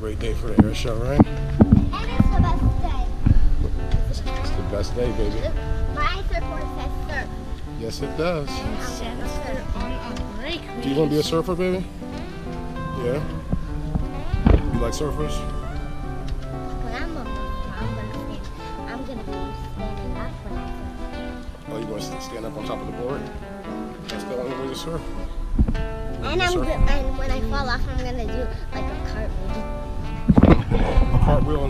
great day for the air show, right? And it's the best day. It's, it's the best day, baby. My surfboard says surf. Yes, it does. Sensor on a break. Do you want to be a surfer, baby? Yeah. You like surfers? When I'm a I'm gonna stand. I'm gonna be standing up when I surf. Oh, you want to stand up on top of the board? That's the only way to surf. And I'm Surf. and when I fall off, I'm gonna do like a cartwheel.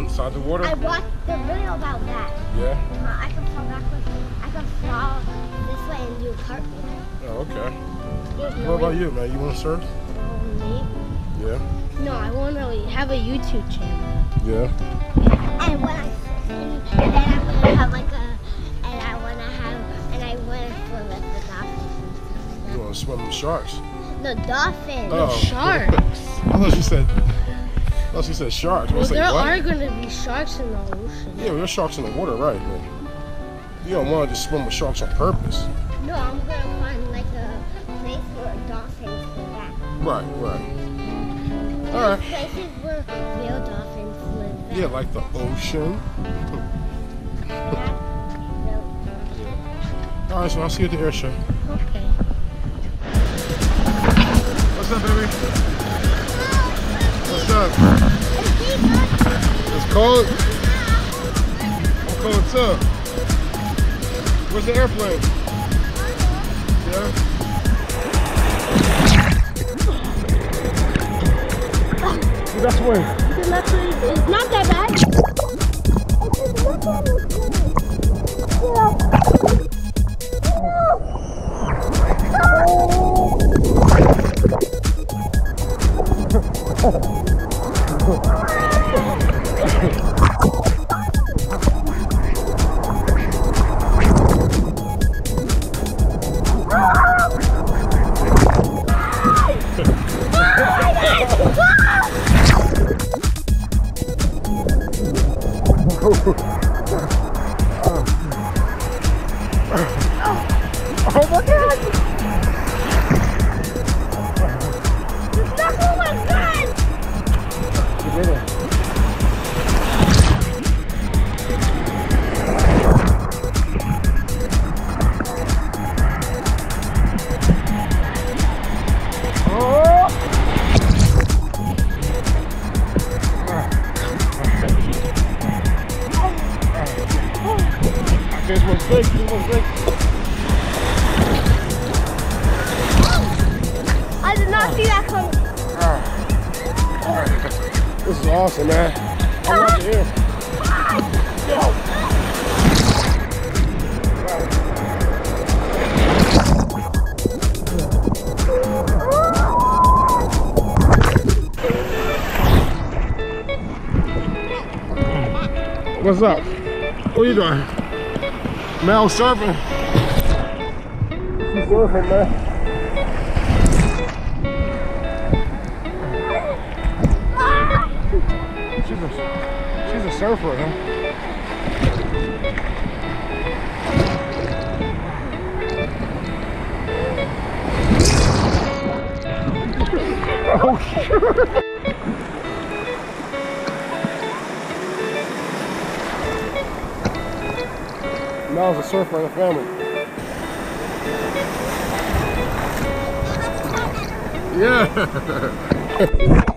A cartwheel inside the water? I watched the video about that. Yeah. Uh, I can fall backwards. I can fall this way and do a cartwheel. Oh, okay. No What about you, man? You want to surf? Me? Yeah. No, I want to have a YouTube channel. Yeah. And when I and then I'm gonna have like a and I wanna have and I wanna swim with the dolphins. You want to swim with sharks? The dolphins. Oh. Sharks. I thought you said. Thought you said sharks. Well, like, there are going to be sharks in the ocean. Yeah, well, there's sharks in the water, right? Man. You don't want to just swim with sharks on purpose. No, I'm gonna find like a place where dolphins live. Right, right. All right. Places where real dolphins live at. Yeah, like the ocean. All right, so I'll see you at the air show. Okay. What's up, baby? What's up? It's cold. I'm cold too. Where's the airplane? Yeah. That's where. It's not that bad. Oh This one's big, this one's big. I did not see that coming. This is awesome, man. I love it here. What's up? What are you doing? Mel surfing. She's surfing, man. She's a, she's a surfer, huh? Oh, sure. Mel's a surfer in the family. Yeah.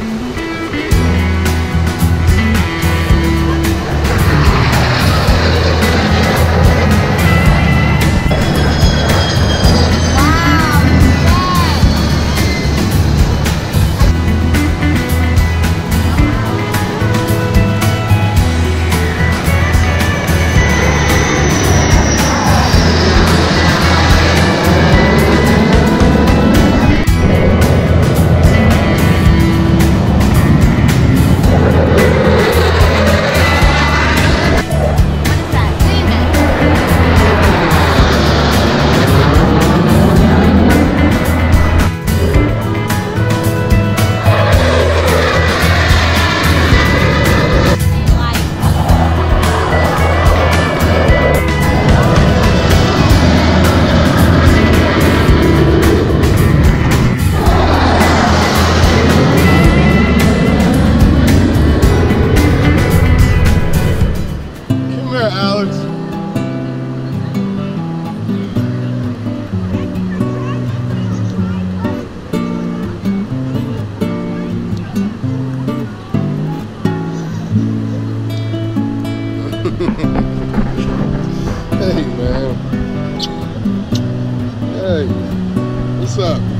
Mm-hmm. hey, man. Hey, what's up?